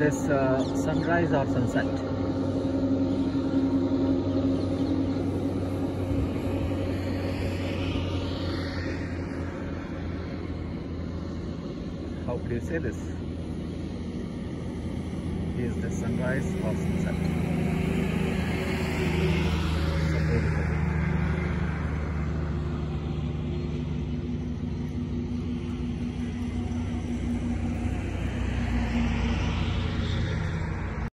this uh, sunrise or sunset? How do you say this? Is this sunrise or sunset?